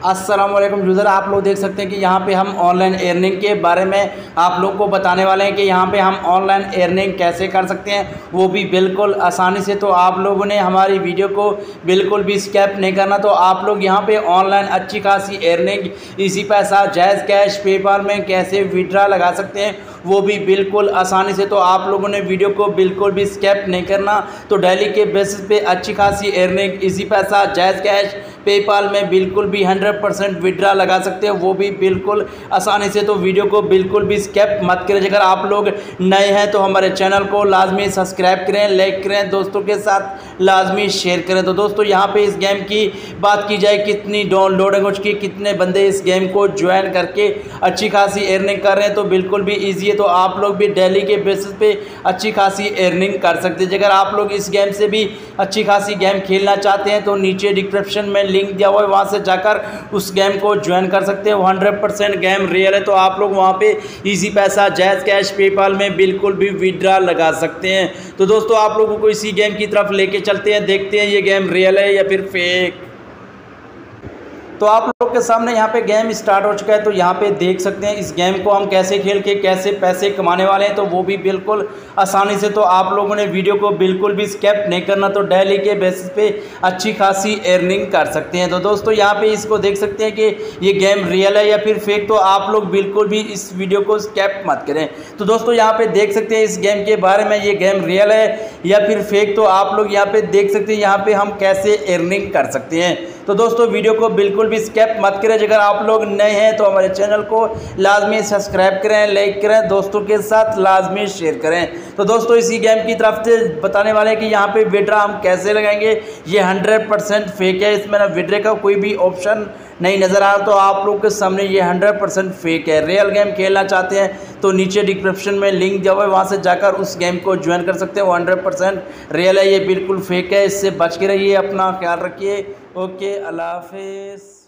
अस्सलाम वालेकुम यूज़र, आप लोग देख सकते हैं कि यहाँ पे हम ऑनलाइन एयरनिंग के बारे में आप लोग को बताने वाले हैं कि यहाँ पे हम ऑनलाइन एयरनिंग कैसे कर सकते हैं। वो भी बिल्कुल आसानी से तो आप लोगों ने हमारी वीडियो को बिल्कुल भी स्कैप नहीं करना। तो आप लोग यहाँ पे ऑनलाइन अच्छी खासी एयरनिंग इसी पैसा जैज़ कैश पेपाल में कैसे विड्रा लगा सकते हैं, वो भी बिल्कुल आसानी से तो आप लोगों ने वीडियो को बिल्कुल भी स्कैप नहीं करना। तो डेली के बेसिस पे अच्छी खासी एयरनिंग इसी पैसा जैज़ कैश पेपाल में बिल्कुल भी हंड्रेड परसेंट विड्रा लगा सकते हैं, वो भी बिल्कुल आसानी से। तो वीडियो को बिल्कुल भी स्केप मत करें अगर आप लोग नए हैं तो हमारे चैनल को लाजमी सब्सक्राइब करें, लाइक करें, दोस्तों के साथ लाजमी शेयर करें। तो दोस्तों, यहाँ पे इस गेम की बात की जाए, कितनी डाउनलोडिंग हो चुकी कितने बंदे इस गेम को ज्वाइन करके अच्छी खासी अर्निंग कर रहे हैं तो बिल्कुल भी ईजी है। तो आप लोग भी डेली के बेसिस पे अच्छी खासी अर्निंग कर सकते हैं। अगर आप लोग इस गेम से भी अच्छी खासी गेम खेलना चाहते हैं तो नीचे डिस्क्रिप्शन में लिंक दिया हुआ है, वहाँ से जाकर उस गेम को ज्वाइन कर सकते हैं। हंड्रेड परसेंट गेम रियल है तो आप लोग वहाँ पे इजी पैसा जैज़ कैश पेपाल में बिल्कुल भी विड्रा लगा सकते हैं। तो दोस्तों, आप लोगों को इसी गेम की तरफ़ लेके चलते हैं, देखते हैं ये गेम रियल है या फिर फेक तो आप लोग के सामने यहाँ पे गेम स्टार्ट हो चुका है तो यहाँ पे देख सकते हैं इस गेम को हम कैसे खेल के, कैसे पैसे कमाने वाले हैं तो वो भी बिल्कुल आसानी से तो आप लोगों ने वीडियो को बिल्कुल भी स्केप नहीं करना तो डेली के बेसिस पे अच्छी खासी अर्निंग कर सकते हैं। तो दोस्तों, यहाँ पे इसको देख सकते हैं कि ये गेम रियल है या फिर फेक तो आप लोग बिल्कुल भी इस वीडियो को स्केप मत करें। तो दोस्तों, यहाँ पे देख सकते हैं इस गेम के बारे में ये गेम रियल है या फिर फेक तो आप लोग यहाँ पे देख सकते हैं यहाँ पे हम कैसे अर्निंग कर सकते हैं। तो दोस्तों, वीडियो को बिल्कुल भी स्केप मत करें। अगर आप लोग नए हैं तो हमारे चैनल को लाजमी सब्सक्राइब करें, लाइक करें, दोस्तों के साथ लाजमी शेयर करें। तो दोस्तों, इसी गेम की तरफ़ से बताने वाले हैं कि यहाँ पे विड्रा हम कैसे लगाएँगे। ये हंड्रेड परसेंट फेक है, इसमें ना विड्रे का कोई भी ऑप्शन नहीं नज़र आ रहा। तो आप लोग के सामने ये हंड्रेड परसेंट फेक है। रियल गेम खेलना चाहते हैं तो नीचे डिस्क्रिप्शन में लिंक दिया हुआ है, वहाँ से जाकर उस गेम को ज्वाइन कर सकते हैं। वो हंड्रेड परसेंट रियल है, ये बिल्कुल फेक है। इससे बच के रहिए, अपना ख्याल रखिए। ओके अल्लाह हाफिज़।